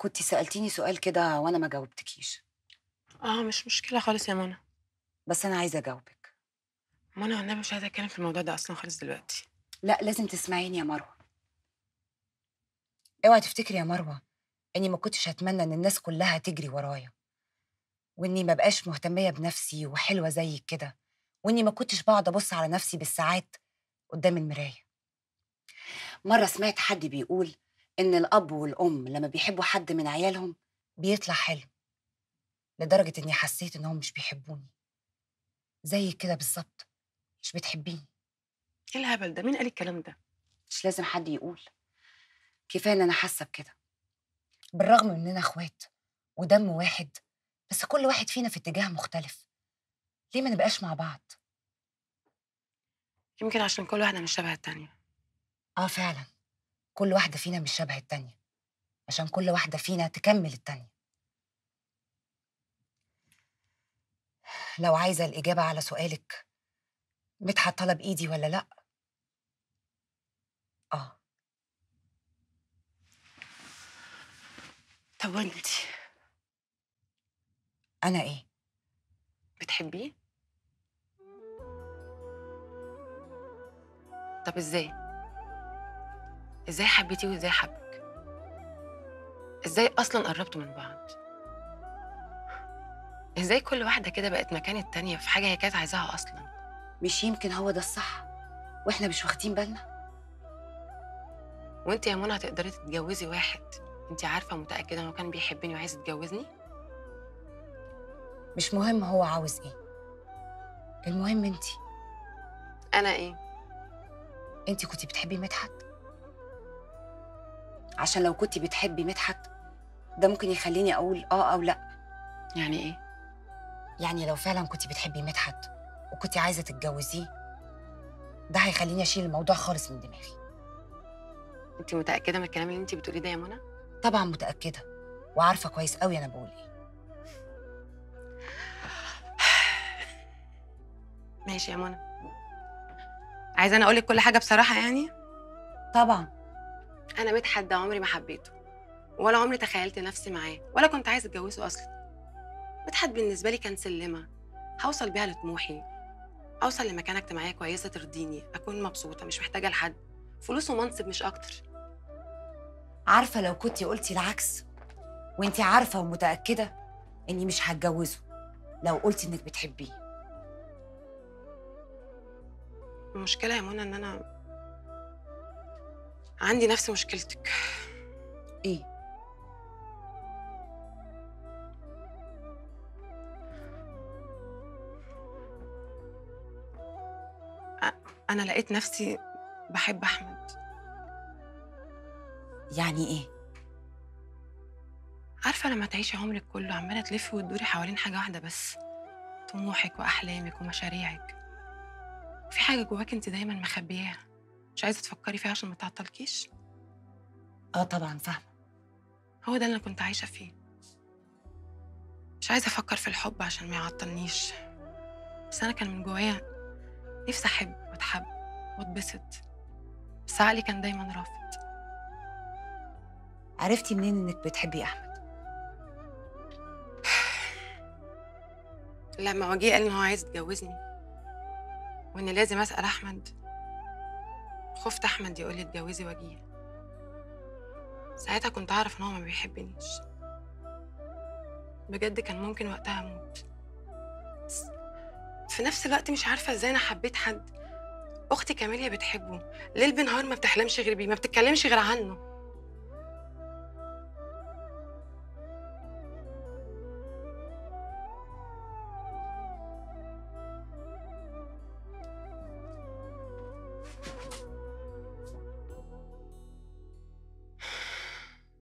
كنت سألتيني سؤال كده وأنا ما جاوبتكيش. آه مش مشكلة خالص يا منى. بس أنا عايزة أجاوبك. منى والنبي مش عايزة أتكلم في الموضوع ده أصلا خالص دلوقتي. لا لازم تسمعيني يا مروة. اوعي تفتكري يا مروة إني ما كنتش هتمنى إن الناس كلها تجري ورايا. وإني ما بقاش مهتمية بنفسي وحلوة زيك كده. وإني ما كنتش بقعد أبص على نفسي بالساعات قدام المراية. مرة سمعت حد بيقول إن الأب والأم لما بيحبوا حد من عيالهم بيطلع حلو لدرجة إني حسيت إنهم مش بيحبوني. زي كده بالظبط مش بتحبيني. إيه الهبل ده؟ مين قال الكلام ده؟ مش لازم حد يقول. كفاية إن أنا حاسة بكده. بالرغم من اننا أخوات ودم واحد بس كل واحد فينا في اتجاه مختلف. ليه ما نبقاش مع بعض؟ يمكن عشان كل واحدة مش شبه التانية. آه فعلا. كل واحدة فينا مش شبه التانية عشان كل واحدة فينا تكمل التانية. لو عايزة الإجابة على سؤالك مدحت طلب إيدي ولا لأ؟ آه. طب وانتي أنا إيه؟ بتحبيه؟ طب إزاي؟ إزاي حبيتيه وازاي حبك؟ إزاي أصلا قربتوا من بعض؟ إزاي كل واحدة كده بقت مكان التانية في حاجة هي كانت عايزاها أصلا؟ مش يمكن هو ده الصح وإحنا مش واخدين بالنا. وانت يا منى هتقدري تتجوزي واحد انت عارفة متأكدة إنه كان بيحبني وعايز يتجوزني؟ مش مهم هو عاوز إيه. المهم انتي. أنا إيه؟ انتي كنتي بتحبي مدحت؟ عشان لو كنتي بتحبي مدحت ده ممكن يخليني أقول آه أو لأ. يعني إيه؟ يعني لو فعلا كنتي بتحبي مدحت وكنتي عايزة تتجوزيه ده هيخليني أشيل الموضوع خالص من دماغي. انت متأكدة من الكلام اللي انت بتقوليه ده يا منى؟ طبعا متأكدة وعارفة كويس قوي أنا بقول إيه. ماشي يا منى. عايزة أنا أقولك كل حاجة بصراحة يعني؟ طبعا. أنا مدحت ده عمري ما حبيته ولا عمري تخيلت نفسي معاه ولا كنت عايزة أتجوزه أصلا. مدحت بالنسبة لي كان سلمة هوصل بيها لطموحي أوصل لمكانة اجتماعية كويسة ترضيني أكون مبسوطة مش محتاجة لحد. فلوس ومنصب مش أكتر. عارفة لو كنتي قلتي العكس وانتي عارفة ومتأكدة إني مش هتجوزه لو قلتي إنك بتحبيه. المشكلة يا منى إن أنا عندي نفس مشكلتك. إيه؟ أنا لقيت نفسي بحب أحمد. يعني إيه؟ عارفة لما تعيشي عمرك كله عمالة تلفي وتدوري حوالين حاجة واحدة بس طموحك وأحلامك ومشاريعك. في حاجة جواك انت دايما مخبياها. مش عايزة تفكري فيها عشان ما تعطلكيش؟ آه طبعا فاهمة. هو ده اللي أنا كنت عايشة فيه. مش عايزة أفكر في الحب عشان ما يعطلنيش. بس أنا كان من جوايا نفسي أحب وأتحب وأتبسط. بس عقلي كان دايما رافض. عرفتي منين إنك بتحبي أحمد؟ لما وجيه قال إن هو عايز يتجوزني وإن لازم أسأل أحمد خفت أحمد يقول لي اتجوزي وجيه ساعتها كنت أعرف إن هو ما بيحبنيش. بجد كان ممكن وقتها أموت. بس في نفس الوقت مش عارفة إزاي أنا حبيت حد. أختي كاميليا بتحبه. ليل بنهار ما بتحلمش غير بيه ما بتتكلمش غير عنه.